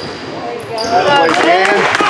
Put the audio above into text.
There you go.